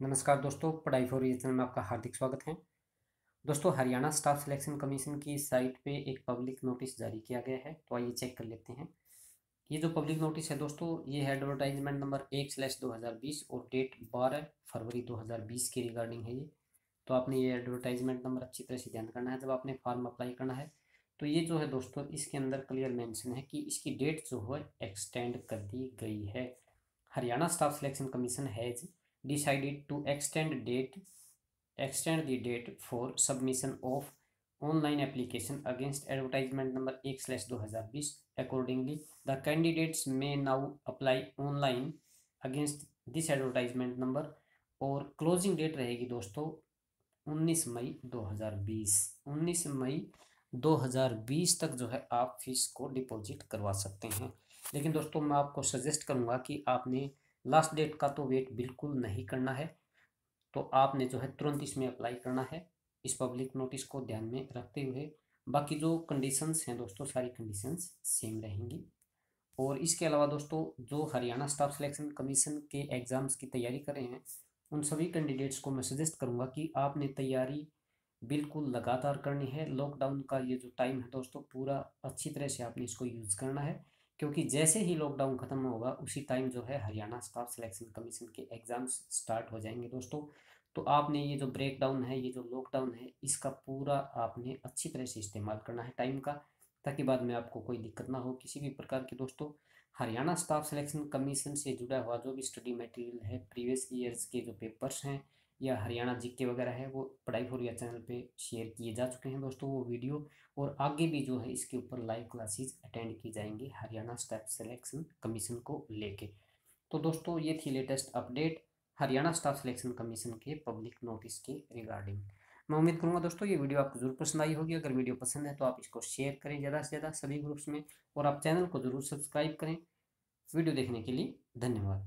नमस्कार दोस्तों, पढ़ाई फॉर रीजन में आपका हार्दिक स्वागत है। दोस्तों, हरियाणा स्टाफ सिलेक्शन कमीशन की साइट पे एक पब्लिक नोटिस जारी किया गया है तो आइए चेक कर लेते हैं। ये जो पब्लिक नोटिस है दोस्तों, ये है एडवर्टाइजमेंट नंबर एक स्लैश दो हज़ार बीस और डेट बारह फरवरी दो हज़ार बीस के रिगार्डिंग है ये। तो आपने ये एडवर्टाइजमेंट नंबर अच्छी तरह से ध्यान करना है, जब आपने फॉर्म अप्लाई करना है तो ये जो है दोस्तों, इसके अंदर क्लियर मैंशन है कि इसकी डेट जो है, एक्सटेंड कर दी गई है। Haryana staff selection commission has decided to extend date extend the date for submission of online application against advertisement number 1 slash 2020 accordingly the candidates may now apply online against this advertisement number और closing date रहेगी दोस्तों 19 मई 2020 19 मई 2020 तक जो है आप fees को deposit करवा सकते हैं लेकिन दोस्तों मैं आपको सजेस्ट करूँगा कि आपने लास्ट डेट का तो वेट बिल्कुल नहीं करना है। तो आपने जो है तुरंत इसमें अप्लाई करना है, इस पब्लिक नोटिस को ध्यान में रखते हुए। बाकी जो कंडीशंस हैं दोस्तों, सारी कंडीशंस सेम रहेंगी। और इसके अलावा दोस्तों, जो हरियाणा स्टाफ सिलेक्शन कमीशन के एग्ज़ाम्स की तैयारी कर रहे हैं, उन सभी कैंडिडेट्स को मैं सजेस्ट करूँगा कि आपने तैयारी बिल्कुल लगातार करनी है। लॉकडाउन का ये जो टाइम है दोस्तों, पूरा अच्छी तरह से आपने इसको यूज़ करना है। क्योंकि जैसे ही लॉकडाउन ख़त्म होगा, उसी टाइम जो है हरियाणा स्टाफ सिलेक्शन कमीशन के एग्ज़ाम्स स्टार्ट हो जाएँगे दोस्तों। तो आपने ये जो ब्रेक डाउन है, ये जो लॉकडाउन है, इसका पूरा आपने अच्छी तरह से इस्तेमाल करना है टाइम का, ताकि बाद में आपको कोई दिक्कत ना हो किसी भी प्रकार की दोस्तों। हरियाणा स्टाफ सिलेक्शन कमीशन से जुड़ा हुआ जो भी स्टडी मटेरियल है प्रीवियस ईयर्स के जो पेपर्स हैं या हरियाणा जीके वगैरह है, वो पढ़ाई फॉर या चैनल पे शेयर किए जा चुके हैं दोस्तों वो वीडियो। और आगे भी जो है इसके ऊपर लाइव क्लासेस अटेंड की जाएँगी हरियाणा स्टाफ सिलेक्शन कमीशन को लेके। तो दोस्तों ये थी latest update Haryana staff selection commission के पब्लिक नोटिस के रिगार्डिंग मैं उम्मीद करूँगा दोस्तों ये वीडियो आपको ज़रूर पसंद आई होगी। अगर वीडियो पसंद है तो आप इसको शेयर करें ज़्यादा से ज़्यादा सभी ग्रुप्स में और आप चैनल को ज़रूर सब्सक्राइब करें। वीडियो देखने के लिए धन्यवाद।